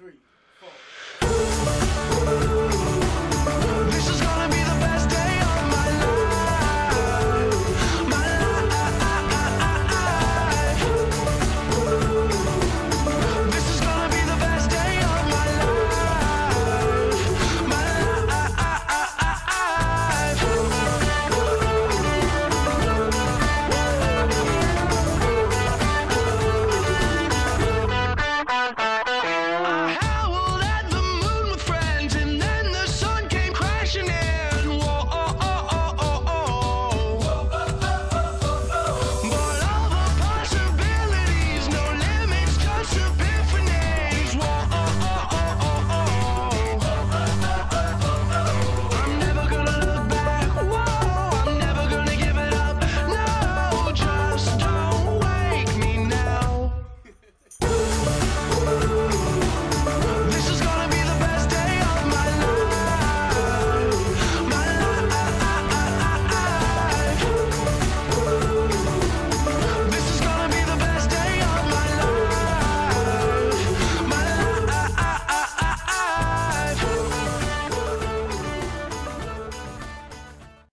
three.